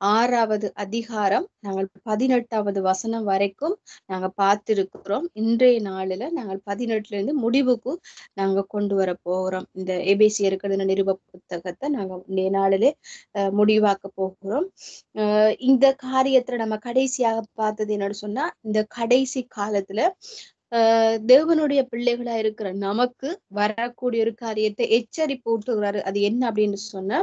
ஆறாவது அதிகாரம் நாங்கள் பதினெட்டாவது வசனம் வரைக்கும் நாங்க பார்த்திருக்கிறோம். இன்றைய நாளில நாங்கள் பதினெட்டுல இருந்து முடிவுக்கு நாங்க கொண்டு வர போகிறோம். இந்த ஏபிசி இருக்கிறது நிருப புத்தகத்தை நாங்க இன்றைய நாளிலே முடிவாக்க போகிறோம். இந்த காரியத்துல நம்ம கடைசியாக பார்த்தது என்னன்னு சொன்னா இந்த கடைசி காலத்துல ஆஹ் தேவனுடைய பிள்ளைகளா இருக்கிற நமக்கு வரக்கூடிய ஒரு காரியத்தை எச்சரிப்பு ஊட்டுகிறாரு. அது என்ன அப்படின்னு சொன்னா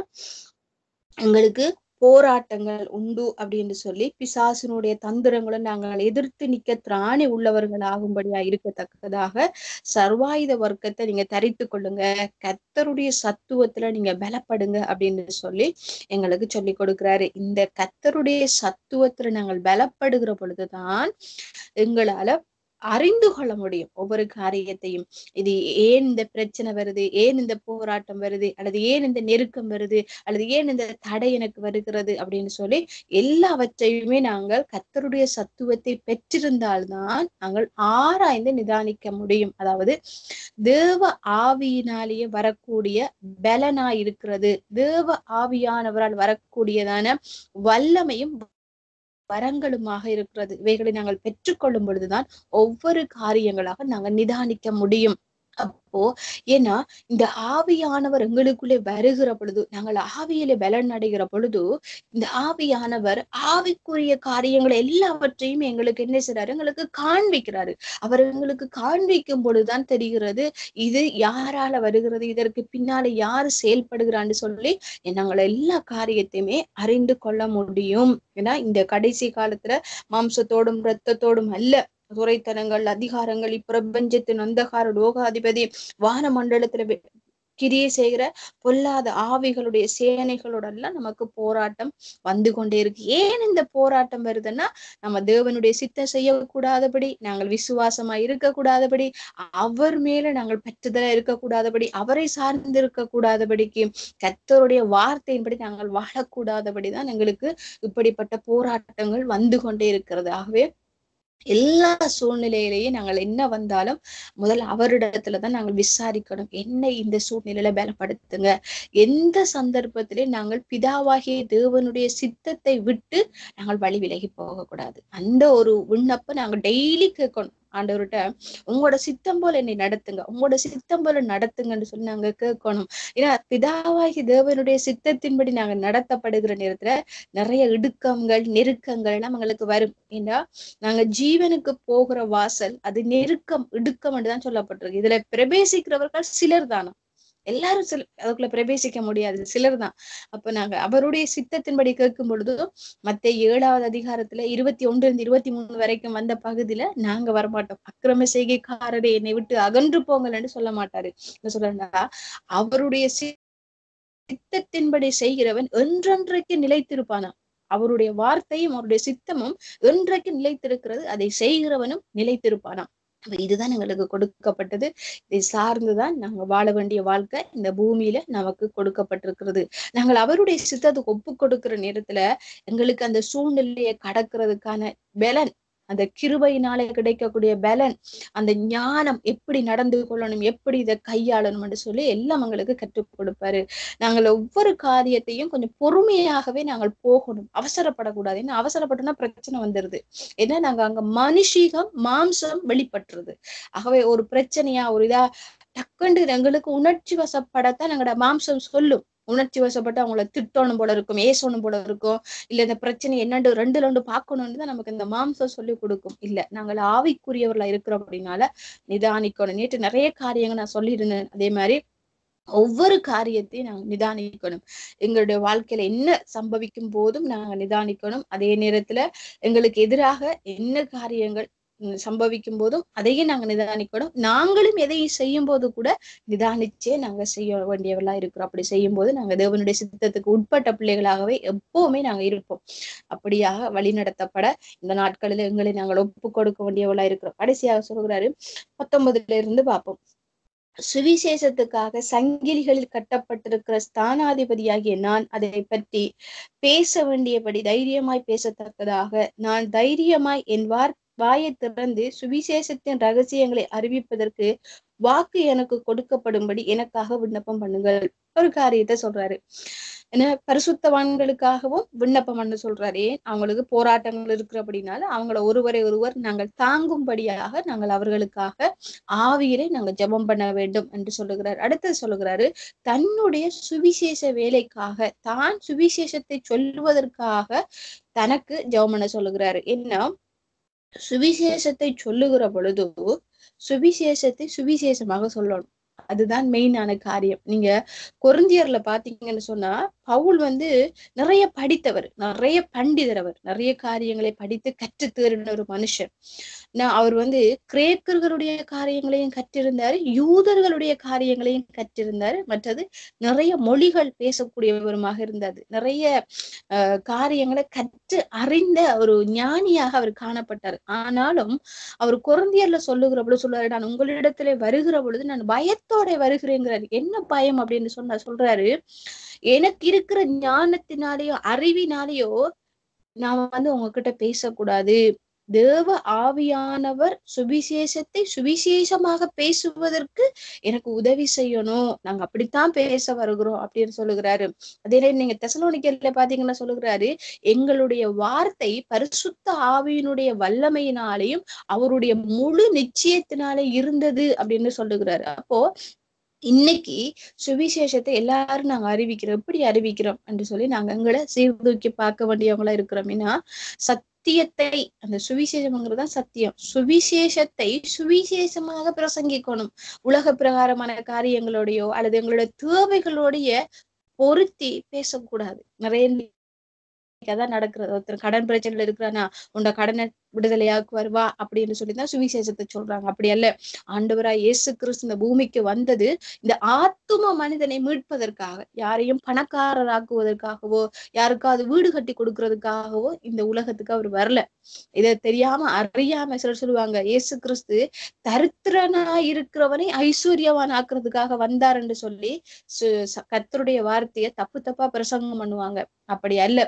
எங்களுக்கு போராட்டங்கள் உண்டு அப்படின்னு சொல்லி பிசாசினுடைய தந்திரங்களை நாங்கள் எதிர்த்து நிக்க திராணி உள்ளவர்கள் ஆகும்படியா இருக்கத்தக்கதாக சர்வாயுத வர்க்கத்தை நீங்க தரித்து கொள்ளுங்க. கத்தருடைய சத்துவத்துல நீங்க பலப்படுங்க அப்படின்னு சொல்லி எங்களுக்கு சொல்லி கொடுக்கிறாரு. இந்த கத்தருடைய சத்துவத்துல நாங்கள் பலப்படுகிற பொழுதுதான் எங்களால அறிந்து கொள்ள முடியும் ஒவ்வொரு காரியத்தையும். இது ஏன் இந்த பிரச்சனை வருது? ஏன் இந்த போராட்டம் வருது? அல்லது ஏன் இந்த நெருக்கம் வருது? அல்லது ஏன் இந்த தடை எனக்கு வருகிறது? அப்படின்னு சொல்லி எல்லாவற்றையுமே நாங்கள் கத்தருடைய சத்துவத்தை பெற்றிருந்தால்தான் நாங்கள் ஆராய்ந்து நிதானிக்க முடியும். அதாவது தேவ ஆவியினாலேயே வரக்கூடிய பலனா இருக்கிறது தேவ ஆவியானவரால் வரக்கூடியதான வல்லமையும் வரங்களுமாக இருக்கிறது. இவைகளை நாங்கள் பெற்றுக்கொள்ளும் பொழுதுதான் ஒவ்வொரு காரியங்களாக நாங்கள் நிதானிக்க முடியும். அப்போ ஏன்னா இந்த ஆவியானவர் எங்களுக்குள்ளே வருகிற பொழுது நாங்கள் ஆவியில பலன் அடைகிற பொழுது இந்த ஆவியானவர் ஆவிக்குரிய காரியங்களை எல்லாவற்றையும் எங்களுக்கு என்ன செய்றாரு? எங்களுக்கு காண்பிக்கிறாரு. அவர் எங்களுக்கு காண்பிக்கும் பொழுதுதான் தெரிகிறது இது யாரால வருகிறது இதற்கு பின்னால யாரு செயல்படுகிறான்னு சொல்லி நாங்கள் எல்லா காரியத்தையுமே அறிந்து கொள்ள முடியும். ஏன்னா இந்த கடைசி காலத்துல மாம்சத்தோடும் ரத்தத்தோடும் அல்ல. துறைத்தனங்கள் அதிகாரங்கள் இப்பிரபஞ்சத்தின் அந்தகார லோகாதிபதி வான மண்டலத்துல கிரியை செய்கிற பொல்லாத ஆவிகளுடைய சேனைகளோட எல்லாம் நமக்கு போராட்டம் வந்து கொண்டே இருக்கு. ஏன் இந்த போராட்டம் வருதுன்னா நம்ம தேவனுடைய சித்தம் செய்யக்கூடாதபடி நாங்கள் விசுவாசமா இருக்கக்கூடாதபடி அவர் மேல நாங்கள் பற்றுதலா இருக்கக்கூடாதபடி அவரை சார்ந்து இருக்கக்கூடாதபடிக்கு கத்தருடைய வார்த்தையின்படி நாங்கள் வாழக்கூடாதபடிதான் எங்களுக்கு இப்படிப்பட்ட போராட்டங்கள் வந்து கொண்டே இருக்கிறது. ஆகவே எல்லா சூழ்நிலையிலேயே நாங்கள் என்ன வந்தாலும் முதல்ல அவரிடத்துலதான் நாங்கள் விசாரிக்கணும். என்ன இந்த சூழ்நிலையில பலப்படுத்துங்க? எந்த சந்தர்ப்பத்திலே நாங்கள் பிதாவாகிய தேவனுடைய சித்தத்தை விட்டு நாங்கள் வழி விலகி போகக்கூடாது. அந்த ஒரு விண்ணப்ப நாங்கள் டெய்லி கேட்கணும். ஆண்டவர்கிட்ட உங்களோட சித்தம் போல என்னை நடத்துங்க. உங்களோட சித்தம் போல நடத்துங்கன்னு சொல்லி நாங்க கேட்கணும். ஏன்னா பிதாவாகி தேவனுடைய சித்தத்தின்படி நாங்க நடத்தப்படுகிற நேரத்துல நிறைய இடுக்கங்கள் நெருக்கங்கள் எல்லாம் எங்களுக்கு வரும். ஏன்னா நாங்க ஜீவனுக்கு போகிற வாசல் அது நெருக்கம் இடுக்கம் தான் சொல்லப்பட்டிருக்கு. இதுல பிரவேசிக்கிறவர்கள் சிலர் தானா? எல்லாரும் சில அதுக்குள்ள பிரவேசிக்க முடியாது. சிலர் தான். அப்ப நாங்க அவருடைய சித்தத்தின்படி கேட்கும் பொழுதும் மத்த ஏழாவது அதிகாரத்துல இருபத்தி ஒன்று இருந்து இருபத்தி மூணு வரைக்கும் வந்த பகுதியில நாங்க வரமாட்டோம். அக்கிரம செய்கைக்காரரே என்னை விட்டு அகன்று போங்கள்னு சொல்ல மாட்டாரு. என்ன சொல்றா அவருடைய சி- சித்தத்தின்படி செய்கிறவன் என்றென்றைக்கு நிலைத்திருப்பானா? அவருடைய வார்த்தையும் அவருடைய சித்தமும் என்றைக்கு நிலைத்திருக்கிறது அதை செய்கிறவனும் நிலைத்திருப்பானாம் இதுதான் எங்களுக்கு கொடுக்கப்பட்டது. இதை சார்ந்துதான் நாங்க வாழ வேண்டிய வாழ்க்கை இந்த பூமியில நமக்கு கொடுக்கப்பட்டிருக்கிறது. நாங்கள் அவருடைய சித்தத்துக்கு ஒப்பு கொடுக்கிற நேரத்துல எங்களுக்கு அந்த சூழ்நிலையை கடக்கிறதுக்கான பலன் அந்த கிருபையினால கிடைக்கக்கூடிய பலன் அந்த ஞானம் எப்படி நடந்து கொள்ளணும் எப்படி இதை கையாளணும்னு சொல்லி எல்லாம் எங்களுக்கு கற்றுக் கொடுப்பாரு. நாங்கள் ஒவ்வொரு காரியத்தையும் கொஞ்சம் பொறுமையாகவே நாங்கள் போகணும். அவசரப்படக்கூடாது. ஏன்னா அவசரப்பட்டோம்னா பிரச்சனை வந்துருது. ஏன்னா நாங்க அங்க மனுஷீகம் மாம்சம் வெளிப்பட்டுருது. ஆகவே ஒரு பிரச்சனையா ஒரு இதா டக்குண்டு எங்களுக்கு உணர்ச்சி வசப்படத்தான் எங்களோட மாம்சம் சொல்லும். உணர்ச்சி வசப்பட்டு அவங்கள திட்டணும் போல இருக்கும் ஏசணும் போல இருக்கும். இல்ல இந்த பிரச்சனை என்னண்டு ரெண்டு ரெண்டு பார்க்கணும்னு தான் நமக்கு இந்த மாம்சம் சொல்லி கொடுக்கும். இல்ல நாங்கள் ஆவிக்குரியவர்களா இருக்கிறோம் அப்படின்னால நிதானிக்கணும். நேற்று நிறைய காரியங்கள் நான் சொல்லியிருந்தேன். அதே மாதிரி ஒவ்வொரு காரியத்தையும் நாங்க நிதானிக்கணும். எங்களுடைய வாழ்க்கையில என்ன சம்பவிக்கும் போதும் நாங்கள் நிதானிக்கணும். அதே நேரத்துல எங்களுக்கு எதிராக என்ன காரியங்கள் சம்பவிக்கும் போதும் அதையும் நாங்க நிதானிக்கணும். நாங்களும் எதையும் செய்யும் போது கூட நிதானிச்சே நாங்க செய்ய வேண்டியவர்களா இருக்கிறோம். அப்படி செய்யும் போது நாங்க தேவனுடைய சித்தத்துக்கு உட்பட்ட பிள்ளைகளாகவே எப்பவுமே நாங்க இருப்போம். அப்படியாக வழி நடத்தப்பட இந்த நாட்களில் எங்களை நாங்கள் ஒப்பு கொடுக்க வேண்டியவர்களா இருக்கிறோம். கடைசியாக சொல்கிறாரு பத்தொன்பதுல இருந்து பார்ப்போம். சுவிசேஷத்துக்காக சங்கிலிகளில் கட்டப்பட்டிருக்கிற ஸ்தானாதிபதியாகிய நான் அதை பற்றி பேச வேண்டியபடி தைரியமாய் பேசத்தக்கதாக நான் தைரியமாய் என் வார்த்தை வாயை திறந்து சுவிசேஷத்தின் ரகசியங்களை அறிவிப்பதற்கு வாக்கு எனக்கு கொடுக்கப்படும்படி எனக்காக விண்ணப்பம் பண்ணுங்கள். ஒரு காரியத்தை சொல்றாரு. ஏன்னா பரிசுத்தவான்களுக்காகவும் விண்ணப்பம் பண்ண சொல்றாரு. ஏன்? அவங்களுக்கு போராட்டங்கள் இருக்கிற இருக்கிறபடினால அவங்கள ஒருவரை ஒருவர் நாங்கள் தாங்கும்படியாக நாங்கள் அவர்களுக்காக ஆவியரை நாங்கள் ஜெபம் பண்ண வேண்டும் என்று சொல்லுகிறார். அடுத்தது சொல்லுகிறாரு தன்னுடைய சுவிசேஷ வேலைக்காக தான் சுவிசேஷத்தை சொல்லுவதற்காக தனக்கு ஜெபம் பண்ண சொல்லுகிறாரு. என்ன? சுவிசேஷத்தை சொல்லுகிற பொழுது சுவிசேஷத்தை சுவிசேஷமாக சொல்லணும். அதுதான் மெயினான காரியம். நீங்க கொரிந்தியர்ல பாத்தீங்கன்னு சொன்னா பவுல் வந்து நிறைய படித்தவர் நிறைய பண்டிதர் அவர் நிறைய காரியங்களை படித்து கற்று தேறின ஒரு மனுஷன். நான் அவர் வந்து கிரேக்கர்களுடைய காரியங்களையும் கற்றிருந்தாரு யூதர்களுடைய காரியங்களையும் கற்றிருந்தாரு மற்றது நிறைய மொழிகள் பேசக்கூடியவருமாக இருந்தாரு. நிறைய அஹ் காரியங்களை கற்று அறிந்த ஒரு ஞானியாக அவர் காணப்பட்டார். ஆனாலும் அவர் குழந்தையர்ல சொல்லுகிற பொழுது சொல்லுவாரு நான் உங்களிடத்துல வருகிற பொழுது நான் பயத்தோட வருகிறேங்கிறாரு. என்ன பயம் அப்படின்னு சொன்னா சொல்றாரு. எனக்கு இருக்கிற ஞானத்தினாலேயோ அறிவினாலேயோ நான் வந்து உங்ககிட்ட பேசக்கூடாது. தேவ ஆவியானவர் சுவிசேஷத்தை சுவிசேஷமாக பேசுவதற்கு எனக்கு உதவி செய்யணும். நாங்க அப்படித்தான் பேச வருகிறோம் அப்படின்னு சொல்லுகிறாரு. அதே நேரம் நீங்க தெசலோனிக்கல்ல பாத்தீங்கன்னா சொல்லுகிறாரு எங்களுடைய வார்த்தை பரிசுத்த ஆவியினுடைய வல்லமையினாலேயும் அவருடைய முழு நிச்சயத்தினாலே இருந்தது அப்படின்னு சொல்லுகிறாரு. அப்போ இன்னைக்கு சுவிசேஷத்தை எல்லாரும் நாங்க அறிவிக்கிறோம். எப்படி அறிவிக்கிறோம்? என்று சொல்லி நாங்க எங்களை சீர்தூக்கி பார்க்க வேண்டியவங்களா இருக்கிறோம். ஏன்னா சத்தியத்தை அந்த சுவிசேஷம்ங்கிறது தான் சத்தியம். சுவிசேஷத்தை சுவிசேஷமாக பிரசங்கிக்கணும். உலக பிரகாரமான காரியங்களோடையோ அல்லது எங்களுடைய தேவைகளோடைய பொருத்தி பேசக்கூடாது. நிறைய அதான் நடக்கிறது ஒருத்தர் கடன் பிரச்சனையில இருக்கிறானா உண்ட கடனை விடுதலையாக்குவார் வா அப்படின்னு சொல்லிதான் சுவிசேஷத்தை சொல்றாங்க. அப்படி அல்ல. ஆண்டவரா இயேசு கிறிஸ்து இந்த பூமிக்கு வந்தது இந்த ஆத்தும மனிதனை மீட்பதற்காக யாரையும் பணக்காரராக்குவதற்காகவோ யாருக்காவது வீடு கட்டி கொடுக்கறதுக்காகவோ இந்த உலகத்துக்கு அவர் வரல. இதை தெரியாம அறியாம சிலர் சொல்லுவாங்க இயேசு கிறிஸ்து தரித்திரனா இருக்கிறவனை ஐஸ்வர்யவான் ஆக்குறதுக்காக வந்தார் என்று சொல்லி கத்தருடைய வார்த்தையை தப்பு தப்பா பிரசங்கம் பண்ணுவாங்க. அப்படி அல்ல.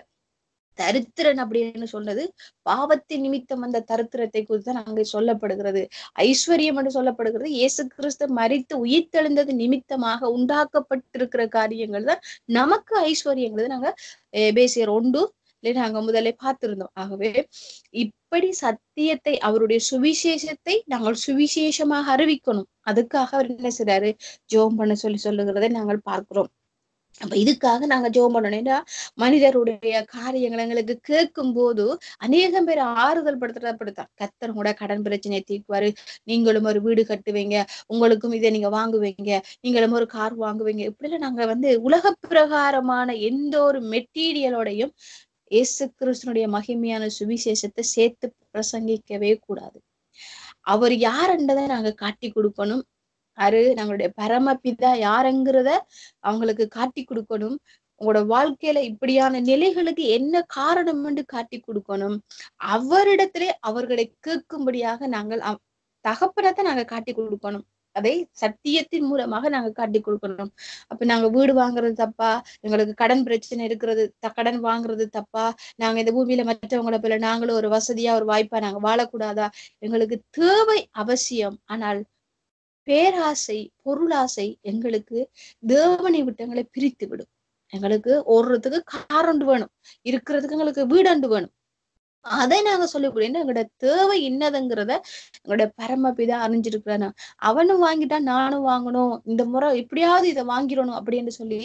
தரித்திரன் அப்படின்னு சொன்னது பாவத்தின் நிமித்தம் அந்த தரித்திரத்தை குறித்து தான் அங்கே சொல்லப்படுகிறது. ஐஸ்வர்யம் என்று சொல்லப்படுகிறது. இயேசு கிறிஸ்து மறித்து உயிர்த்தெழுந்தது நிமித்தமாக உண்டாக்கப்பட்டிருக்கிற காரியங்கள் தான் நமக்கு ஐஸ்வர்யங்கிறது. நாங்க பேசியர் ஒன்று இல்லை நாங்க முதலே பார்த்திருந்தோம். ஆகவே இப்படி சத்தியத்தை அவருடைய சுவிசேஷத்தை நாங்கள் சுவிசேஷமாக அறிவிக்கணும். அதுக்காக அவர் என்ன செய்றாரு? ஜோம் பண்ண சொல்லி சொல்லுகிறதை நாங்கள் பார்க்கிறோம். அப்ப இதுக்காக நாங்க ஜோம் பண்ணணும்னா மனிதருடைய காரியங்கள் எங்களுக்கு கேட்கும் போது அநேகம் பேர் ஆறுதல் படுத்துறப்படுத்தான் கத்தர் கூட கடன் பிரச்சனையை தீர்க்குவாரு. நீங்களும் ஒரு வீடு கட்டுவீங்க. உங்களுக்கும் இதை நீங்க வாங்குவீங்க. நீங்களும் ஒரு கார் வாங்குவீங்க. இப்படிலாம் நாங்க வந்து உலக பிரகாரமான எந்த ஒரு மெட்டீரியலோடையும் இயேசு கிறிஸ்தனுடைய மகிமையான சுவிசேஷத்தை சேர்த்து பிரசங்கிக்கவே கூடாது. அவர் யாருன்றதை நாங்க காட்டி கொடுக்கணும். அரு நம்மளுடைய பரமபிதா யாருங்கிறத அவங்களுக்கு காட்டி கொடுக்கணும். உங்களோட வாழ்க்கையில இப்படியான நிலைகளுக்கு என்ன காரணம் என்று காட்டி கொடுக்கணும். அவரிடத்திலே அவர்களை கேட்கும்படியாக நாங்கள் தகப்பனத்தை நாங்க காட்டி கொடுக்கணும். அதை சத்தியத்தின் மூலமாக நாங்க காட்டி கொடுக்கணும். அப்ப நாங்க வீடு வாங்குறது தப்பா? எங்களுக்கு கடன் பிரச்சனை இருக்கிறது கடன் வாங்குறது தப்பா? நாங்க இந்த பூமியில மற்றவங்களை போல நாங்களும் ஒரு வசதியா ஒரு வாய்ப்பா நாங்க வாழக்கூடாதா? எங்களுக்கு தேவை அவசியம். ஆனால் பேராசை பொருளாசை எங்களுக்கு தேவனை விட்டு எங்களை பிரித்து விடும். எங்களுக்கு ஓடுறதுக்கு காரண்டு வேணும் இருக்கிறதுக்கு எங்களுக்கு வீடாண்டு வேணும். அதை நாங்க சொல்லக்கூடிய எங்களோட தேவை என்னதுங்கிறத எங்களோட பரமபிதா அறிஞ்சிருக்கிறானா. அவனும் வாங்கிட்டா நானும் வாங்கணும். இந்த முறை எப்படியாவது இதை வாங்கிடணும் அப்படின்னு சொல்லி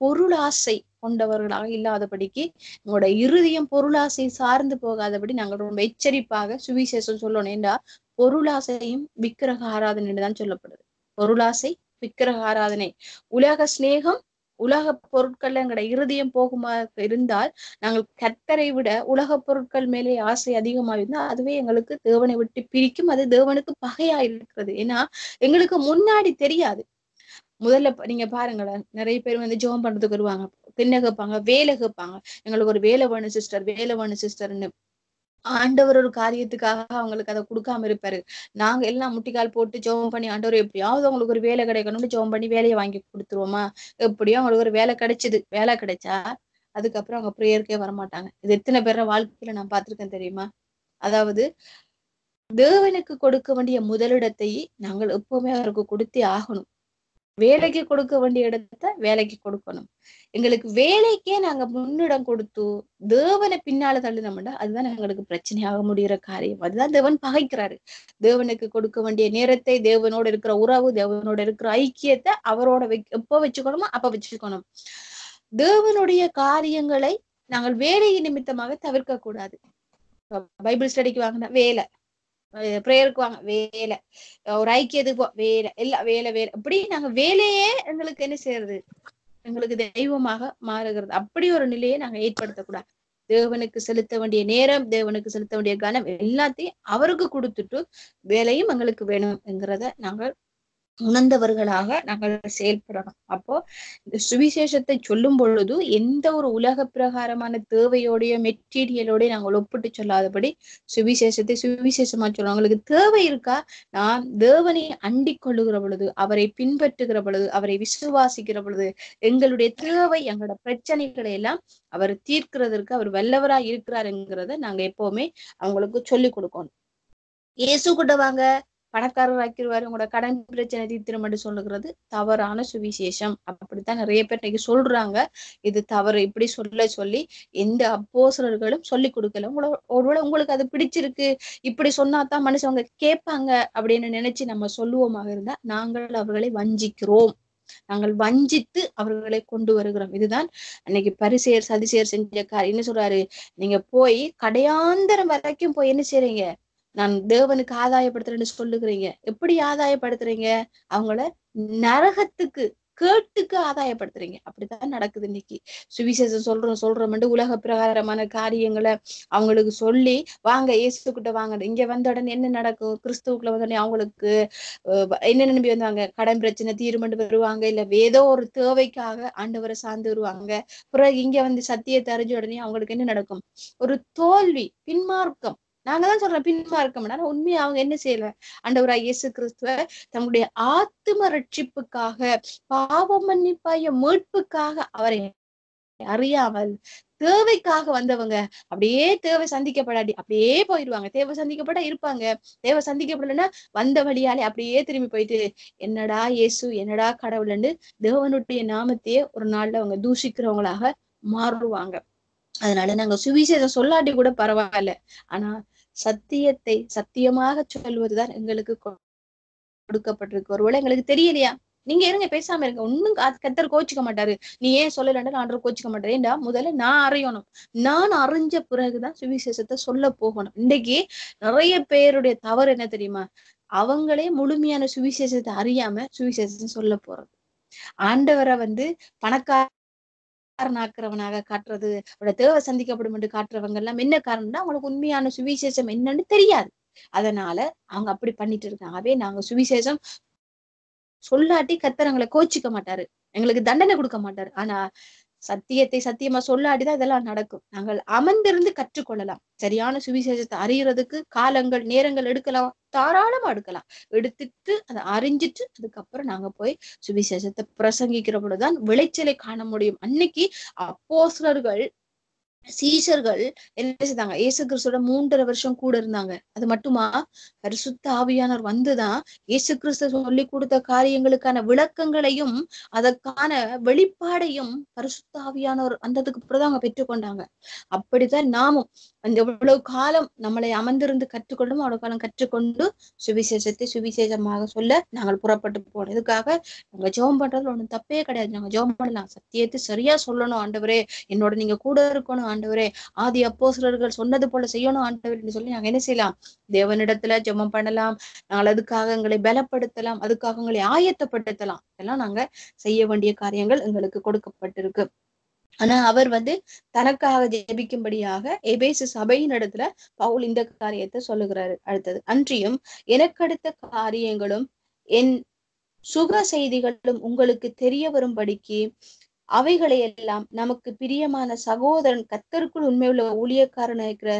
பொருளாசை கொண்டவர்களாக இல்லாதபடிக்கு உங்களோட இறுதியும் பொருளாசை சார்ந்து போகாதபடி நாங்கள் ரொம்ப எச்சரிப்பாக சுவிசேஷம் சொல்லணும். என்றா பொருளாசையும் விக்கிரக ஆராதனை தான் சொல்லப்படுது. பொருளாசை விக்கிரக ஆராதனை. உலக சிநேகம் உலக பொருட்கள்ல எங்களோட இருதயம் போகுமா இருந்தால் நாங்கள் கத்தரை விட உலக பொருட்கள் மேலே ஆசை அதிகமா இருந்தால் அதுவே எங்களுக்கு தேவனை விட்டு பிரிக்கும். அது தேவனுக்கு பகையா இருக்கிறது. ஏன்னா எங்களுக்கு முன்னாடி தெரியாது. முதல்ல நீங்க பாருங்களேன். நிறைய பேர் வந்து ஜோம் பண்றதுக்கு வருவாங்க. தின்ன கேட்பாங்க வேலை கேட்பாங்க. எங்களுக்கு ஒரு வேலை வேணும் சிஸ்டர் வேலை வேணும் சிஸ்டர்னு ஆண்டவர் ஒரு காரியத்துக்காக அவங்களுக்கு அதை கொடுக்காம இருப்பாரு. நாங்க எல்லாம் முட்டிக்கால் போட்டு ஜோம் பண்ணி ஆண்டவர் எப்படியாவது அவங்களுக்கு ஒரு வேலை கிடைக்கணும்னு ஜோம் பண்ணி வேலையை வாங்கி கொடுத்துருவோமா? எப்படியோ அவங்களுக்கு ஒரு வேலை கிடைச்சது. வேலை கிடைச்சா அதுக்கப்புறம் அவங்க ப்ரேயருக்கே வரமாட்டாங்க. இது எத்தனை பேர வாழ்க்கையில நான் பார்த்திருக்கேன் தெரியுமா? அதாவது தேவனுக்கு கொடுக்க வேண்டிய முதலிடத்தை நாங்கள் எப்பவுமே அவருக்கு கொடுத்தே ஆகணும். வேலைக்கு கொடுக்க வேண்டிய இடத்த வேலைக்கு கொடுக்கணும். எங்களுக்கு வேலைக்கே நாங்க முன்னிடம் கொடுத்து தேவனை பின்னால தள்ளினோம்னா அதுதான் எங்களுக்கு பிரச்சனையாக முடிகிற காரியம். அதுதான் தேவன் பகைக்கிறாரு. தேவனுக்கு கொடுக்க வேண்டிய நேரத்தை தேவனோட இருக்கிற உறவு தேவனோட இருக்கிற ஐக்கியத்தை அவரோட வை எப்ப வச்சுக்கணுமோ அப்ப வச்சுக்கணும். தேவனுடைய காரியங்களை நாங்கள் வேலை நிமித்தமாக தவிர்க்க கூடாது பைபிள் ஸ்டடிக்கு வாங்கினா வேலை. ப்ரேயருக்கு வாங்க. வேலை. ஒரு ஐக்கியத்துக்கு போ வேலை. இல்ல வேலை வேலை. அப்படி நாங்க வேலையே எங்களுக்கு என்ன செய்யறது? எங்களுக்கு தெய்வமாக மாறுகிறது. அப்படி ஒரு நிலையை நாங்க ஏற்படுத்தக்கூடாது. தேவனுக்கு செலுத்த வேண்டிய நேரம் தேவனுக்கு செலுத்த வேண்டிய கனம் எல்லாத்தையும் அவருக்கு கொடுத்துட்டு வேலையும் எங்களுக்கு வேணும் என்கிறத நாங்கள் உணர்ந்தவர்களாக நாங்கள் செயல்படணும். அப்போ இந்த சுவிசேஷத்தை சொல்லும் பொழுது எந்த ஒரு உலக பிரகாரமான தேவையோடைய மெட்டீரியலோடய நாங்கள் ஒப்பிட்டு சொல்லாதபடி சுவிசேஷத்தை சுவிசேஷமா சொல்லணும் உங்களுக்கு தேவை இருக்கா? நான் தேவனை அண்டிக் கொள்ளுகிற பொழுது அவரை பின்பற்றுகிற பொழுது அவரை விசுவாசிக்கிற பொழுது எங்களுடைய தேவை எங்களோட பிரச்சனைகளை எல்லாம் அவர் தீர்க்கிறதற்கு அவர் வல்லவரா இருக்கிறாருங்கிறத நாங்க எப்பவுமே அவங்களுக்கு சொல்லிக் கொடுக்கணும். இயேசு கூட வாங்க. பணக்காரர் ஆக்கிடுவாரு உங்களோட கடன் பிரச்சனை தீர்த்திரம் சொல்லுகிறது. தவறான சுவிசேஷம். அப்படித்தான் நிறைய பேர் இன்னைக்கு சொல்றாங்க. இது தவறு. இப்படி சொல்ல சொல்லி எந்த அப்போசலர்களும் சொல்லி கொடுக்கல. உங்களோட ஒருவேளை உங்களுக்கு அது பிடிச்சிருக்கு. இப்படி சொன்னாதான் அவங்க கேட்பாங்க அப்படின்னு நினைச்சு நம்ம சொல்லுவோமாக இருந்தா நாங்கள் அவர்களை வஞ்சிக்கிறோம். நாங்கள் வஞ்சித்து அவர்களை கொண்டு வருகிறோம். இதுதான் அன்னைக்கு பரிசெயர் சதிசெயர் செஞ்ச காரியம். என்ன சொல்றாரு? நீங்க போய் கடையாந்தரம் வரைக்கும் போய் என்ன செய்றீங்க? நான் தேவனுக்கு ஆதாயப்படுத்துறேன்னு சொல்லுகிறீங்க. எப்படி ஆதாயப்படுத்துறீங்க? அவங்கள நரகத்துக்கு கேட்டுக்கு ஆதாயப்படுத்துறீங்க. அப்படித்தான் நடக்குது இன்னைக்கு. சுவிசேஷம் சொல்றோம் சொல்றோம்னு உலக பிரகாரமான காரியங்களை அவங்களுக்கு சொல்லி வாங்க இயேசு கிட்ட வாங்க. இங்க வந்த உடனே என்ன நடக்கும்? கிறிஸ்துவுக்குள்ள வந்த உடனே அவங்களுக்கு என்ன நம்பி வந்தாங்க கடன் பிரச்சனை தீர்மண்டு வருவாங்க. இல்ல ஏதோ ஒரு தேவைக்காக ஆண்டவரை சார்ந்து வருவாங்க. பிறகு இங்க வந்து சத்தியத்தை அறிஞ்ச உடனே அவங்களுக்கு என்ன நடக்கும்? ஒரு தோல்வி பின்மார்க்கம். நாங்க தான் சொல்றோம் பின்மார்க்கம் ஆனா உண்மையா அவங்க என்ன செய்யல? அண்டவரா இயேசு கிறிஸ்துவ தங்களுடைய ஆத்தும ரட்சிப்புக்காக பாவ மன்னிப்பாய மீட்புக்காக அவரை அறியாமல் தேவைக்காக வந்தவங்க அப்படியே தேவை சந்திக்கப்படாடி அப்படியே போயிடுவாங்க தேவை சந்திக்கப்பட்டா இருப்பாங்க. தேவை சந்திக்கப்படலைன்னா வந்த வழியாலே அப்படியே திரும்பி போயிட்டு என்னடா இயேசு என்னடா கடவுள்னு தேவனுடைய நாமத்தையே ஒரு நாள்ல அவங்க தூஷிக்கிறவங்களாக மாறுவாங்க. அதனால நாங்க சுவிசேஷம் சொல்லாட்டி கூட பரவாயில்ல. ஆனா சத்தியத்தை சத்தியமாக சொல்வதுதான் எங்களுக்கு கொடுக்கப்பட்டிருக்கு. ஒருவேளை எங்களுக்கு தெரியலையா? நீங்க இருங்க பேசாம இருங்க. ஒன்னும் கத்தர் கோச்சிக்க மாட்டாரு. நீ ஏன் சொல்லலன்னா நான் கோச்சிக்க மாட்டாரு ஏண்டா? முதல்ல நான் அறியணும். நான் அறிஞ்ச பிறகுதான் சுவிசேஷத்தை சொல்ல போகணும். இன்னைக்கு நிறைய பேருடைய தவறு என்ன தெரியுமா? அவங்களே முழுமையான சுவிசேஷத்தை அறியாம சுவிசேஷத்தை சொல்ல போறது. ஆண்டவரை வந்து பணக்கார காரணாக்குறவனாக காட்டுறது அவரோட தேவை சந்திக்கப்படும் என்று காட்டுறவங்க எல்லாம் என்ன காரணம்னா அவங்களுக்கு உண்மையான சுவிசேஷம் என்னன்னு தெரியாது. அதனால அவங்க அப்படி பண்ணிட்டு இருக்காங்கவே நாங்க சுவிசேஷம் சொல்லாட்டி கத்தரங்களை கோச்சிக்க மாட்டாரு. எங்களுக்கு தண்டனை கொடுக்க மாட்டாரு. ஆனா சத்தியத்தை சத்தியமா சொல்லாடிதான் இதெல்லாம் நடக்கும். நாங்கள் அமர்ந்திருந்து கற்றுக்கொள்ளலாம். சரியான சுவிசேஷத்தை அறியறதுக்கு காலங்கள் நேரங்கள் எடுக்கலாம். தாராளமா எடுக்கலாம். எடுத்துட்டு அதை அறிஞ்சிட்டு அதுக்கப்புறம் நாங்க போய் சுவிசேஷத்தை பிரசங்கிக்கிற பொழுதுதான் விளைச்சலை காண முடியும். அன்னைக்கு அப்போசலர்கள் சீசர்கள் என்ன செய்தாங்க? ஏசு கிறிஸ்துவோட மூன்றரை வருஷம் கூட இருந்தாங்க. அது மட்டுமா? பரிசுத்த ஆவியானவர் வந்துதான் இயேசு கிறிஸ்து சொல்லி கொடுத்த காரியங்களுக்கான விளக்கங்களையும் அதற்கான வெளிப்பாடையும் பரிசுத்த ஆவியானவர் அந்ததுக்கு அப்புறம் அவங்க பெற்றுக்கொண்டாங்க அப்படித்தான் நாமும் அந்த எவ்வளவு காலம் நம்மளை அமர்ந்திருந்து கற்றுக்கொண்டும் அவ்வளவு காலம் கற்றுக்கொண்டு சுவிசேஷத்தை சுவிசேஷமாக சொல்ல நாங்கள் புறப்பட்டு போனோம். இதுக்காக நாங்க ஜெபம் பண்றது ஒண்ணும் தப்பே கிடையாது. நாங்க ஜெபம் பண்ணலாம். சத்தியத்தை சரியா சொல்லணும் ஆண்டவரே. என்னோட நீங்க கூட இருக்கணும் ஆண்டவரே ஆதி அப்போசலர்கள் சொன்னது போல செய்யணும் ஆண்டவர் என்று சொல்லி நாங்க என்ன செய்யலாம்? தேவனிடத்துல ஜெபம் பண்ணலாம் நாங்கள் அதுக்காக எங்களை பலப்படுத்தலாம் அதுக்காக எங்களை ஆயத்தப்படுத்தலாம். இதெல்லாம் நாங்க செய்ய வேண்டிய காரியங்கள் எங்களுக்கு கொடுக்கப்பட்டிருக்கு. ஆனா அவர் வந்து தனக்காக ஜெபிக்கும்படியாக எபேசு சபையின் இடத்துல பவுல் இந்த காரியத்தை சொல்லுகிறாரு. அடுத்தது அன்றியும் எனக்கடுத்த காரியங்களும் என் சுக செய்திகளும் உங்களுக்கு தெரிய வரும்படிக்கு அவைகளை எல்லாம் நமக்கு பிரியமான சகோதரன் கத்தருக்குள் உண்மையுள்ள ஊழியக்காரன் இருக்கிற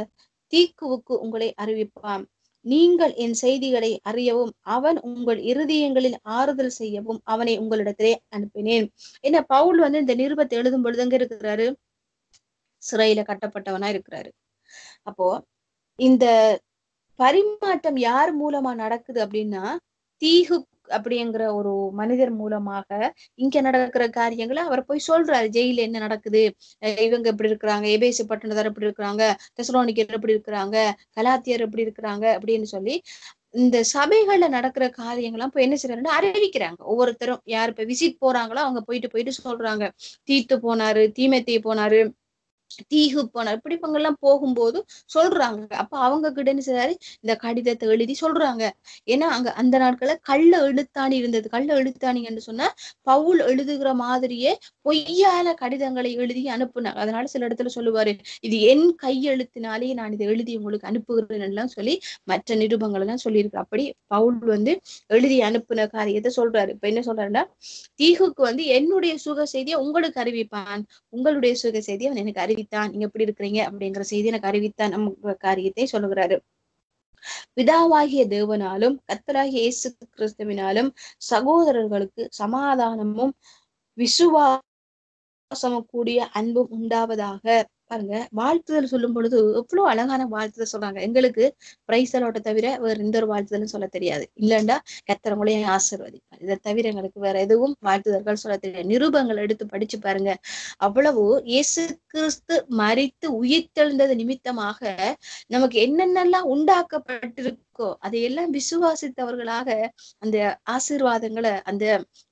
தீக்குவுக்கு உங்களை அறிவிப்பான். நீங்கள் என் செய்திகளை அறியவும் அவன் உங்கள் இருதயங்களில் ஆறுதல் செய்யவும் அவனை உங்களிடத்திலே அனுப்பினேன். என்ன பவுல் வந்து இந்த நிருபத்தை எழுதும் பொழுது எங்க இருக்கிறாரு? சிறையில கட்டப்பட்டவனா இருக்கிறாரு. அப்போ இந்த பரிமாற்றம் யார் மூலமா நடக்குது அப்படின்னா தீகு அப்படிங்கிற ஒரு மனிதர் மூலமாக இங்க நடக்கிற காரியங்களை அவர் போய் சொல்றாரு. ஜெயில என்ன நடக்குது? இவங்க எப்படி இருக்கிறாங்க? எபேசு பட்டணத்தார் எப்படி இருக்கிறாங்க? தெசலோனிக்கர் எப்படி இருக்கிறாங்க? கலாத்தியர் எப்படி இருக்கிறாங்க? அப்படின்னு சொல்லி இந்த சபைகள்ல நடக்கிற காரியங்கள்லாம் இப்ப என்ன செய்யறாங்க அறிவிக்கிறாங்க. ஒவ்வொருத்தரும் யார் இப்ப விசிட் போறாங்களோ அவங்க போயிட்டு போயிட்டு சொல்றாங்க. தீத்து போனாரு தீமெத்தி போனாரு. தீகு போனார் இப்படி இவங்க எல்லாம் போகும்போது சொல்றாங்க. அப்ப அவங்க கிட்ட சரி இந்த கடிதத்தை எழுதி சொல்றாங்க. ஏன்னா அங்க அந்த நாட்கள்ல கள்ள எழுத்தாணி இருந்தது. கள்ள எழுத்தாணி என்று சொன்னா பவுல் எழுதுகிற மாதிரியே பொய்யால கடிதங்களை எழுதி அனுப்புனாங்க. அதனால சில இடத்துல சொல்லுவாரு இது என் கையெழுத்தினாலே நான் இதை எழுதி உங்களுக்கு அனுப்புகிறேன் எல்லாம் சொல்லி மற்ற நிருபங்கள் எல்லாம் சொல்லியிருக்கு. அப்படி பவுல் வந்து எழுதி அனுப்புன காரியத்தை சொல்றாரு. இப்ப என்ன சொல்றாருன்னா தீகுக்கு வந்து என்னுடைய சுக செய்தியை உங்களுக்கு அறிவிப்பான். உங்களுடைய சுக செய்தியை அவன் எனக்கு அறிவித்தான். நீங்க எப்படி இருக்கிறீங்க? அப்படிங்கிற செய்தி எனக்கு அறிவித்தான். நம்ம காரியத்தை சொல்லுகிறாரு. பிதாவாகிய தேவனாலும் கத்தராகிய இயேசு கிறிஸ்துவினாலும் சகோதரர்களுக்கு சமாதானமும் விசுவாசமும் கூடிய அன்பும் உண்டாவதாக பாருங்க. வாழ்த்துதல் சொல்லும் பொழுது எவ்வளவு அழகான வாழ்த்துதல் சொல்றாங்க. எங்களுக்கு பிரைசலோட்ட தவிர வேற எந்த ஒரு வாழ்த்துதலும் சொல்ல தெரியாது. இல்லைண்டா கத்திரங்களையும் ஆசிர்வதிப்பார். இதை தவிர எங்களுக்கு வேற எதுவும் வாழ்த்துதல்கள் சொல்ல தெரியாது. நிருபங்கள் எடுத்து படிச்சு பாருங்க. அவ்வளவு இயேசு கிறிஸ்து மறித்து உயிர்த்தெழுந்தது நிமித்தமாக நமக்கு என்னென்னலாம் உண்டாக்கப்பட்டிருக்கோ அதையெல்லாம் விசுவாசித்தவர்களாக அந்த ஆசீர்வாதங்களை அந்த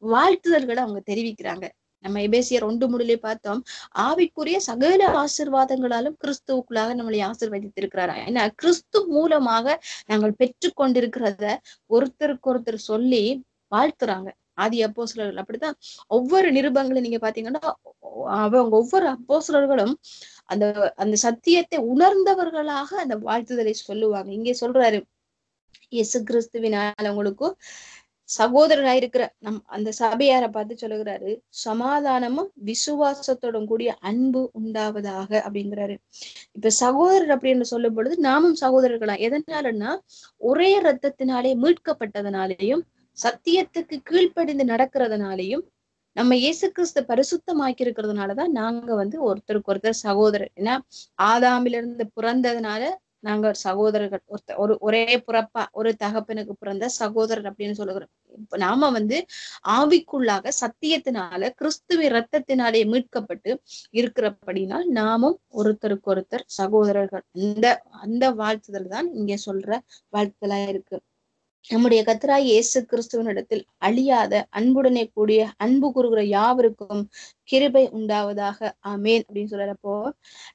வாழ்த்துதல்களை அவங்க தெரிவிக்கிறாங்க. நம்ம எபேசியர் ஒன்று முடிலே பார்த்தோம். ஆவிக்குரிய சகல ஆசிர்வாதங்களாலும் கிறிஸ்துவுக்குள்ளாக நம்மளை ஆசிர்வதித்திருக்கிறாரா? ஏன்னா கிறிஸ்து மூலமாக நாங்கள் பெற்று கொண்டிருக்கிறத ஒருத்தருக்கு ஒருத்தர் சொல்லி வாழ்த்துறாங்க. ஆதி அப்போசலர்கள் அப்படித்தான். ஒவ்வொரு நிருபங்களும் நீங்க பாத்தீங்கன்னா அவங்க ஒவ்வொரு அப்போசலர்களும் அந்த அந்த சத்தியத்தை உணர்ந்தவர்களாக அந்த வாழ்த்துதலை சொல்லுவாங்க. இங்கே சொல்றாரு இயேசு கிறிஸ்துவினால் அவங்களுக்கும் சகோதரராக இருக்கிற நம் அந்த சபையார பார்த்து சொல்லுகிறாரு சமாதானமும் விசுவாசத்தோட கூடிய அன்பு உண்டாவதாக அப்படிங்கிறாரு. இப்ப சகோதரர் அப்படின்னு சொல்லும் பொழுது நாமும் சகோதரர்களா? எதனாலன்னா ஒரே ரத்தத்தினாலே மீட்கப்பட்டதனாலேயும் சத்தியத்துக்கு கீழ்ப்படிந்து நடக்கிறதுனாலையும் நம்ம இயேசு கிறிஸ்து பரிசுத்தமாக்கி இருக்கிறதுனாலதான் நாங்க வந்து ஒருத்தருக்கு ஒருத்தர் சகோதரர். ஏன்னா ஆதாமிலிருந்து பிறந்ததுனால நாங்க சகோதரர்கள் ஒருத்த ஒரு ஒரே புறப்பா ஒரு தகப்பனுக்கு பிறந்த சகோதரர் அப்படின்னு சொல்லுகிறோம். இப்ப நாம வந்து ஆவிக்குள்ளாக சத்தியத்தினால கிறிஸ்துவ ரத்தத்தினாலே மீட்கப்பட்டு இருக்கிறபடினால் நாமும் ஒருத்தருக்கு ஒருத்தர் சகோதரர்கள். அந்த அந்த வாழ்த்துதல் தான் இங்க சொல்ற வாழ்த்துதலா இருக்கு. நம்முடைய கத்தராய் இயேசு கிறிஸ்துவனிடத்தில் அழியாத அன்புடனே கூடிய அன்பு கூறுகிற யாவருக்கும் கிருபை உண்டாவதாக. ஆமேன் அப்படின்னு சொல்றப்போ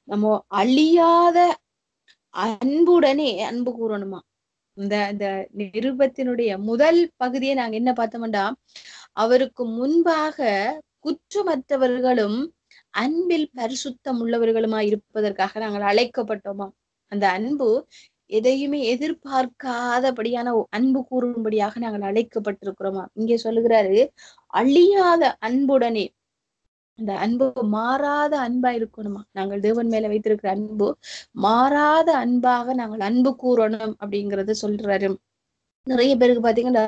நம்ம அழியாத அன்புடனே அன்பு கூறணுமா? இந்த இந்த நிருபத்தினுடைய முதல் பகுதியை நாங்க என்ன பார்த்தோம்டா அவருக்கு முன்பாக குற்றமற்றவர்களும் அன்பில் பரிசுத்தம் உள்ளவர்களுமா இருப்பதற்காக நாங்கள் அழைக்கப்பட்டோமா? அந்த அன்பு எதையுமே எதிர்பார்க்காதபடியான அன்பு கூறும்படியாக நாங்கள் அழைக்கப்பட்டிருக்கிறோமா? இங்கே சொல்லுகிறாரு அழியாத அன்புடனே அந்த அன்பு மாறாத அன்பா இருக்கணுமா? நாங்கள் தேவன் மேல வைத்திருக்கிற அன்பு மாறாத அன்பாக நாங்கள் அன்பு கூறணும் அப்படிங்கறத சொல்றாரு. நிறைய பேருக்கு பாத்தீங்கன்னா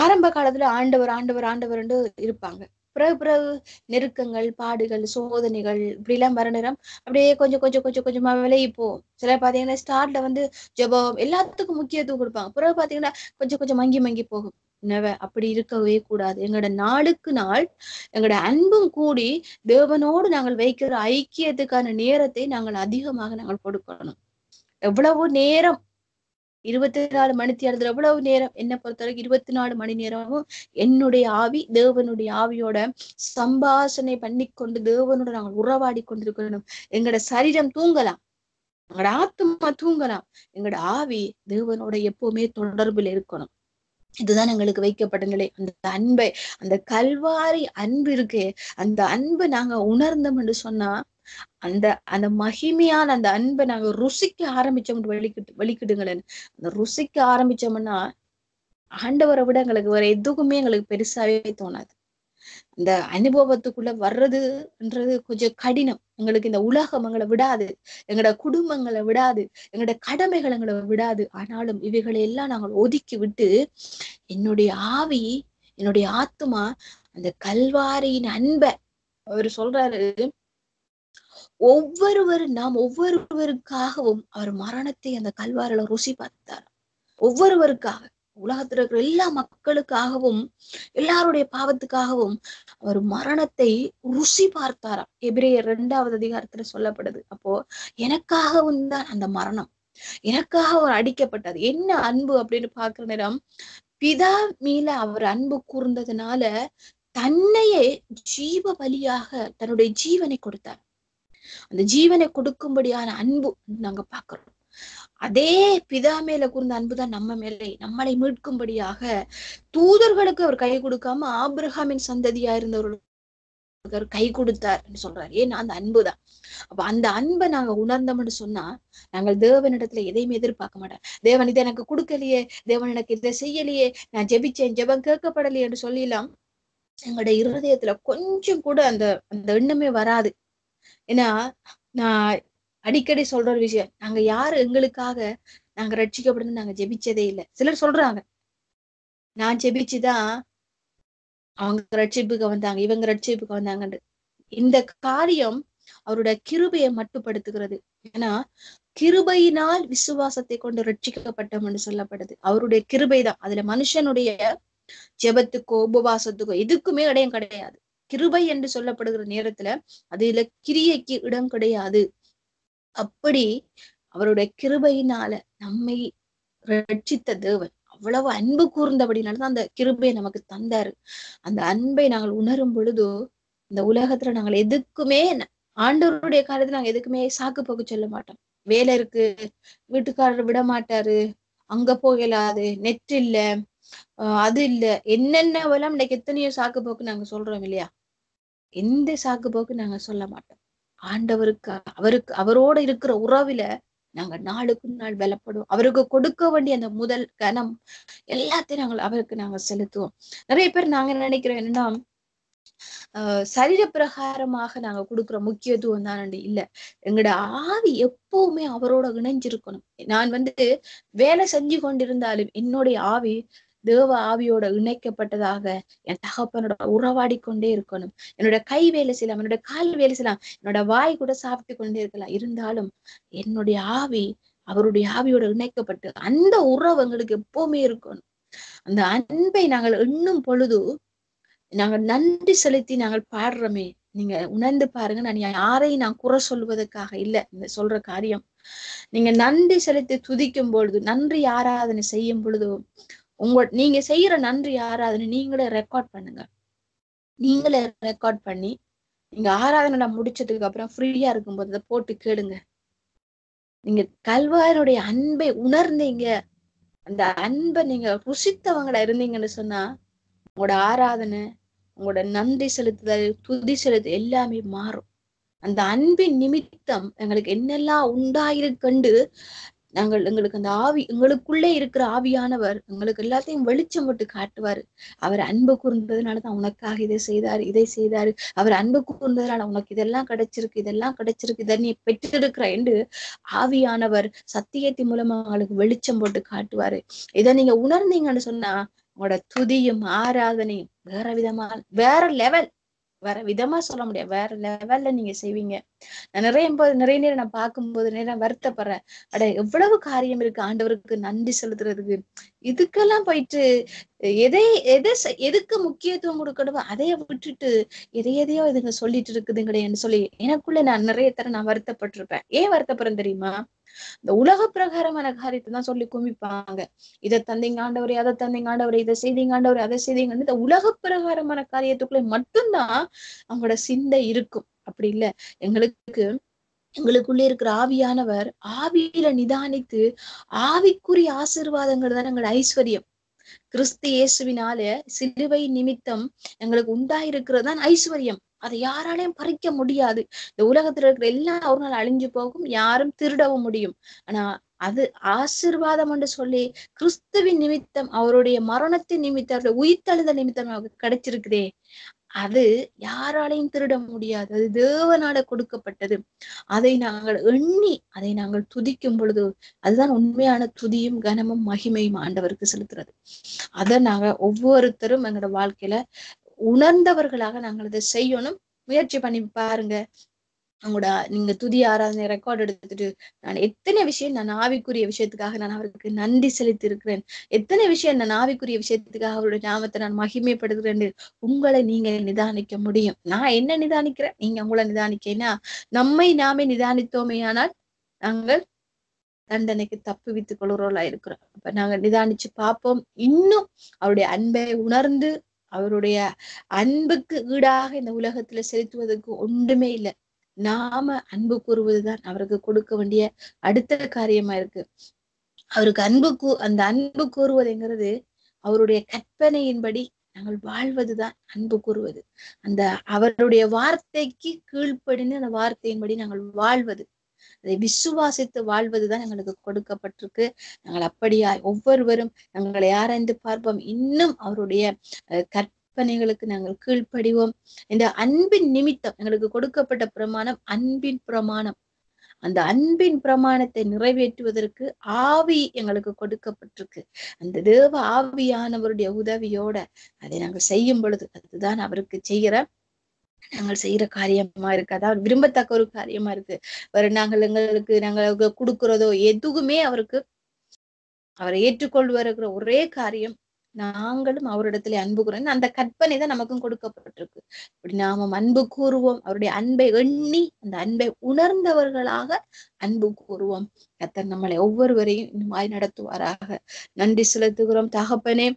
ஆரம்ப காலத்துல ஆண்டவர் ஆண்டவர் ஆண்டவர் இருப்பாங்க. பிறகு பிறகு நெருக்கங்கள் பாடுகள் சோதனைகள் இப்படி எல்லாம் வர நேரம் அப்படியே கொஞ்சம் கொஞ்சம் கொஞ்சம் கொஞ்சமா விலகி போகும் சில பாத்தீங்கன்னா ஸ்டார்ட்ல வந்து ஜபம் எல்லாத்துக்கும் முக்கியத்துவம் கொடுப்பாங்க. பிறகு பாத்தீங்கன்னா கொஞ்சம் கொஞ்சம் மங்கி மங்கி போகும். அப்படி இருக்கவே கூடாது. எங்களோட நாளுக்கு நாள் எங்களோட அன்பும் கூடி தேவனோடு நாங்கள் வைக்கிற ஐக்கியத்துக்கான நேரத்தை நாங்கள் அதிகமாக நாங்கள் கொடுக்கணும். எவ்வளவு நேரம்? இருபத்தி நாலு மணி தேர்தல் எவ்வளவு நேரம்? என்ன பொறுத்தவரைக்கும் இருபத்தி நாலு மணி நேரமும் என்னுடைய ஆவி தேவனுடைய ஆவியோட சம்பாஷனை பண்ணி கொண்டு தேவனோட நாங்கள் உறவாடி கொண்டிருக்கணும். எங்களோட சரீரம் தூங்கலாம். எங்களோட ஆத்மா தூங்கலாம். எங்களோட ஆவி தேவனோட எப்பவுமே தொடர்புல இருக்கணும். இதுதான் எங்களுக்கு வைக்கப்பட்ட நிலை அந்த அன்பை அந்த கல்வாரி அன்பு இருக்கு அந்த அன்பு நாங்க உணர்ந்தோம் என்று சொன்னா அந்த அந்த மகிமையான அந்த அன்பை நாங்க ருசிக்க ஆரம்பிச்சோம் வெளிக்கிட்டு வெளிக்கிடுங்களேன் அந்த ருசிக்க ஆரம்பிச்சோம்னா ஆண்டவரை விட எங்களுக்கு வேற எதுக்குமே எங்களுக்கு பெருசாவே தோணாது. இந்த அனுபவத்துக்குள்ள வர்றதுன்றது கொஞ்சம் கடினம். எங்களுக்கு இந்த உலகம் எங்களை விடாது. எங்களோட குடும்பங்களை விடாது. எங்களோட கடமைகள் எங்களை விடாது. ஆனாலும் இவைகளை எல்லாம் நாங்கள் ஒதுக்கி விட்டு என்னுடைய ஆவி என்னுடைய ஆத்மா அந்த கல்வாரியின் அன்பை அவர் சொல்றாரு ஒவ்வொருவரும் நாம் ஒவ்வொருவருக்காகவும் அவர் மரணத்தை அந்த கல்வாரில ருசி பார்த்தார். ஒவ்வொருவருக்காக. உலகத்துல இருக்கிற எல்லா மக்களுக்காகவும் எல்லாருடைய பாவத்துக்காகவும் அவர் மரணத்தை ருசி பார்த்தாராம். எபிரேயர் இரண்டாவது அதிகாரத்துல சொல்லப்படுது. அப்போ எனக்காகவும் தான் அந்த மரணம். எனக்காக அவர் அடிக்கப்பட்டது என்ன அன்பு? அப்படின்னு பாக்குற நேரம் பிதா மீல அவர் அன்பு கூர்ந்ததுனால தன்னையே ஜீவ பலியாக தன்னுடைய ஜீவனை கொடுத்தார். அந்த ஜீவனை கொடுக்கும்படியான அன்பு நாங்க பாக்குறோம் அதே பிதா மேல கூர்ந்த அன்புதான் நம்ம மேலே. நம்மளை மீட்கும்படியாக தூதர்களுக்கு அவர் கை கொடுக்காம ஆப்ரஹாமின் சந்ததியா இருந்தவர்களுக்கு அவர் கை கொடுத்தார் சொல்றாரு. ஏன்னா அந்த அன்புதான் அப்ப அந்த அன்பை நாங்க உணர்ந்தோம்னு சொன்னா நாங்கள் தேவனிடத்துல எதையுமே எதிர்பார்க்க மாட்டோம். தேவன் இதை எனக்கு கொடுக்கலையே தேவன் எனக்கு இதை செய்யலையே நான் ஜெபிச்சேன் ஜெபம் கேட்கப்படலையே என்று சொல்லிடலாம் எங்களுடைய இருதயத்துல கொஞ்சம் கூட அந்த அந்த எண்ணமே வராது. ஏன்னா நான் அடிக்கடி சொல்ற ஒரு விஷயம். நாங்க யாரு எங்களுக்காக நாங்க ரட்சிக்கப்படுது நாங்க ஜெபிச்சதே இல்லை. சிலர் சொல்றாங்க. நான் ஜெபிச்சுதான் அவங்க ரட்சிப்புக்கு வந்தாங்க இவங்க ரட்சிப்புக்கு வந்தாங்கன்னு இந்த காரியம் அவருடைய கிருபையை மட்டுப்படுத்துகிறது. ஏன்னா கிருபையினால் விசுவாசத்தை கொண்டு ரட்சிக்கப்பட்டோம் என்று சொல்லப்படுது. அவருடைய கிருபை தான் அதுல மனுஷனுடைய ஜெபத்துக்கோ உபவாசத்துக்கோ எதுக்குமே இடம் கிடையாது. கிருபை என்று சொல்லப்படுகிற நேரத்துல அதுல கிரியைக்கு இடம் கிடையாது. அப்படி அவருடைய கிருபையினால நம்மை ரட்சித்த தேவன். அவ்வளவு அன்பு கூர்ந்தபடினாலதான் அந்த கிருபையை நமக்கு தந்தாரு. அந்த அன்பை நாங்கள் உணரும் பொழுது இந்த உலகத்துல நாங்கள் எதுக்குமே ஆண்டவருடைய காலத்துல நாங்க எதுக்குமே சாக்கு போக்கு சொல்ல மாட்டோம். வேலை இருக்கு வீட்டுக்காரர் விட மாட்டாரு அங்க போகலாது நெட் இல்ல அது இல்ல என்னென்ன எல்லாம் இன்னைக்கு எத்தனையோ சாக்கு போக்கு நாங்க சொல்றோம் இல்லையா? எந்த சாக்கு போக்கு நாங்க சொல்ல மாட்டோம். ஆண்டவருக்கு அவருக்கு அவரோட இருக்கிற உறவுல நாங்க நாளுக்கு நாள் பலப்படுவோம் அவருக்கு கொடுக்க வேண்டிய அந்த முதல் கனம் எல்லாத்தையும் நாங்கள் அவருக்கு நாங்க செலுத்துவோம். நிறைய பேர் நாங்க நினைக்கிறோம் என்னன்னா ஆஹ் சரீர பிரகாரமாக நாங்க கொடுக்குற முக்கியத்துவம் தான் இல்ல. எங்களோட ஆவி எப்பவுமே அவரோட இணைஞ்சிருக்கணும். நான் வந்து வேலை செஞ்சு கொண்டிருந்தாலும் என்னுடைய ஆவி தேவ ஆவியோட இணைக்கப்பட்டதாக என் தகப்பனோட உறவாடி கொண்டே இருக்கணும். என்னோட கை வேலை செய்யலாம் என்னோட கால் வேலை செய்யலாம் என்னோட வாய் கூட சாப்பிட்டு கொண்டே இருக்கலாம். இருந்தாலும் என்னுடைய ஆவி அவருடைய ஆவியோட இணைக்கப்பட்டு அந்த உறவு எங்களுக்கு எப்பவுமே இருக்கணும். அந்த அன்பை நாங்கள் எண்ணும் பொழுது நாங்கள் நன்றி செலுத்தி நாங்கள் பாடுறோமே. நீங்க உணர்ந்து பாருங்க நான் யாரையும் நான் குறை சொல்வதற்காக இல்லை. இந்த சொல்ற காரியம். நீங்க நன்றி செலுத்தி துதிக்கும் பொழுது நன்றி ஆராதனை செய்யும் பொழுது உங்க நீங்க செய்யற நன்றி ஆராதனை நீங்களே ரெக்கார்ட் பண்ணுங்க. நீங்களே ரெக்கார்ட் பண்ணி நீங்க ஆராதனை முடிச்சதுக்கு அப்புறம் ஃப்ரீயா இருக்கும்போது அதை போட்டு கேளுங்க. நீங்க கல்வாயனுடைய அன்பை உணர்ந்தீங்க. அந்த அன்பை நீங்க ருசித்தவங்களா இருந்தீங்கன்னு சொன்னா உங்களோட ஆராதனை உங்களோட நன்றி செலுத்துதல் துதி செலுத்து எல்லாமே மாறும். அந்த அன்பின் நிமித்தம் எங்களுக்கு என்னெல்லாம் உண்டாயிருக்கண்டு நாங்கள் எங்களுக்கு அந்த ஆவி எங்களுக்குள்ளே இருக்கிற ஆவியானவர் எங்களுக்கு எல்லாத்தையும் வெளிச்சம் போட்டு காட்டுவாரு. அவர் அன்பு கூர்ந்ததுனாலதான் உனக்காக இதை செய்தாரு இதை செய்தாரு. அவர் அன்பு கூர்ந்ததுனால உனக்கு இதெல்லாம் கிடைச்சிருக்கு இதெல்லாம் கிடைச்சிருக்கு இதை நீ பெற்றிருக்கிற என்று ஆவியானவர் சத்தியத்தின் மூலமா அவங்களுக்கு வெளிச்சம் போட்டு காட்டுவாரு. இதை நீங்க உணர்ந்தீங்கன்னு சொன்னா உங்களோட துதியும் ஆராதனையும் வேற விதமா வேற லெவல் வேற விதமா சொல்ல முடியாது. வேற லெவல்ல நீங்க செய்வீங்க. நான் நிறைய போது நிறைய நேரம் நான் பார்க்கும்போது நேரம் வருத்தப்படுறேன். அட எவ்வளவு காரியம் இருக்கு. ஆண்டவருக்கு நன்றி செலுத்துறதுக்கு. இதுக்கெல்லாம் போயிட்டு எதை எதை எதுக்கு முக்கியத்துவம் கொடுக்கணுமோ அதைய விட்டுட்டு எதை எதையோ இதுங்க சொல்லிட்டு இருக்குதுங்கடையன்னு சொல்லி எனக்குள்ள நான் நிறைய தர நான் வருத்தப்பட்டிருப்பேன். ஏன் வருத்தப்படுறேன் தெரியுமா? இந்த உலக பிரகாரமான காரியத்தை தான் சொல்லி குமிப்பாங்க. இதை தந்தைங்க ஆண்டவரே அதை தந்தைங்க ஆண்டவரே இதை செய்திங்க ஆண்டவரே அதை செய்திங்க. இந்த உலக பிரகாரமான காரியத்துக்குள்ளே மட்டும்தான் அவங்களோட சிந்தை இருக்கும். அப்படி இல்ல. எங்களுக்கு எங்களுக்குள்ளே இருக்கிற ஆவியானவர் ஆவியில நிதானித்து ஆவிக்குரிய ஆசிர்வாதங்கள் தான் எங்களோட ஐஸ்வர்யம். கிறிஸ்து இயேசுவினால சிலுவை நிமித்தம் எங்களுக்கு உண்டாயிருக்கிறது தான் ஐஸ்வர்யம். அதை யாராலையும் பறிக்க முடியாது. இந்த உலகத்துல இருக்கிற எல்லாம் ஒரு நாள் அழிஞ்சு போகும். யாரும் திருடவும் முடியும். ஆனா அது ஆசிர்வாதம் என்று சொல்லி கிறிஸ்துவின் நிமித்தம் அவருடைய மரணத்தின் நிமித்தம் அவருடைய உயிர்த்தழுதல் நிமித்தம் அவருக்கு கிடைச்சிருக்குதே. அது யாராலையும் திருட முடியாது. அது தேவனால கொடுக்கப்பட்டது. அதை நாங்கள் எண்ணி அதை நாங்கள் துதிக்கும் பொழுது அதுதான் உண்மையான துதியும் கனமும் மகிமையும் ஆண்டவருக்கு செலுத்துறது. அதை நாங்க ஒவ்வொருத்தரும் எங்களோட வாழ்க்கையில உணர்ந்தவர்களாக நாங்கள் அதை செய்யணும். முயற்சி பண்ணி பாருங்க. உங்களோட நீங்க துதி ஆராதனை ரெக்கார்ட் எடுத்துட்டு நான் எத்தனை விஷயம் நான் ஆவிக்குரிய விஷயத்துக்காக நான் அவருக்கு நன்றி செலுத்தி இருக்கிறேன் எத்தனை விஷயம் நான் ஆவிக்குரிய விஷயத்துக்காக அவருடைய ஞாபகத்தை நான் மகிமைப்படுகிறேன் உங்களை நீங்க நிதானிக்க முடியும். நான் என்ன நிதானிக்கிறேன்? நீங்க உங்களை நிதானிக்கேன்னா நம்மை நாமே நிதானித்தோமே ஆனால் நாங்கள் தண்டனைக்கு தப்பு வித்துக் கொள்கிறோம்லாம் இருக்கிறோம். அப்ப நாங்க நிதானிச்சு பார்ப்போம். இன்னும் அவருடைய அன்பை உணர்ந்து அவருடைய அன்புக்கு ஈடாக இந்த உலகத்துல செலுத்துவதற்கு ஒன்றுமே இல்லை. நாம அன்பு கூறுவதுதான் அவருக்கு கொடுக்க வேண்டிய அடுத்த காரியமா இருக்கு. அவருக்கு அன்பு கூ அந்த அன்பு கூறுவதுங்கிறது அவருடைய கற்பனையின்படி நாங்கள் வாழ்வதுதான் அன்பு கூறுவது. அந்த அவருடைய வார்த்தைக்கு கீழ்ப்படிந்து அந்த வார்த்தையின்படி நாங்கள் வாழ்வது. அதை விசுவாசித்து வாழ்வதுதான் எங்களுக்கு கொடுக்கப்பட்டிருக்கு. நாங்கள் அப்படியா ஒவ்வொருவரும் நாங்களை ஆராய்ந்து பார்ப்போம். இன்னும் அவருடைய கற்பனைகளுக்கு நாங்கள் கீழ்ப்படிவோம். இந்த அன்பின் நிமித்தம் எங்களுக்கு கொடுக்கப்பட்ட பிரமாணம் அன்பின் பிரமாணம். அந்த அன்பின் பிரமாணத்தை நிறைவேற்றுவதற்கு ஆவி எங்களுக்கு கொடுக்கப்பட்டிருக்கு. அந்த தேவ ஆவியானவருடைய உதவியோட அதை நாங்கள் செய்யும் பொழுது அதுதான் அவருக்கு செய்கிற நாங்கள் செய்யற காரியமா இருக்கு. அதாவது விரும்பத்தக்க ஒரு காரியமா இருக்கு. வேற நாங்கள் எங்களுக்கு நாங்கள் கொடுக்கிறதோ எதுவுமே அவருக்கு அவரை ஏற்றுக்கொள்வருகிற ஒரே காரியம் நாங்களும் அவரிடத்துல அன்பு கூறுவோம். அந்த கற்பனை தான் நமக்கும் கொடுக்கப்பட்டிருக்கு. இப்படி நாம அன்பு கூறுவோம். அவருடைய அன்பை எண்ணி அந்த அன்பை உணர்ந்தவர்களாக அன்பு கூறுவோம். கத்தர் நம்மளை ஒவ்வொருவரையும் இந்த மாதிரி நடத்துவாராக. நன்றி செலுத்துகிறோம். தகப்பனே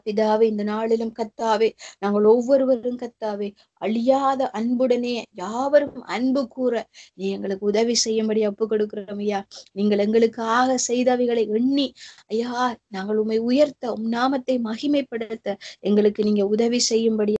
பிதாவே இந்த நாளிலும் கத்தாவே நாங்கள் ஒவ்வொருவரும் கத்தாவே அழியாத அன்புடனே யாவரும் அன்பு கூற நீ எங்களுக்கு உதவி செய்யும்படி அப்பு கொடுக்கிறோம் ஐயா. நீங்கள் எங்களுக்காக செய்தவைகளை எண்ணி ஐயா நாங்கள் உண்மை உயர்த்த உம் நாமத்தை மகிமைப்படுத்த எங்களுக்கு நீங்க உதவி செய்யும்படி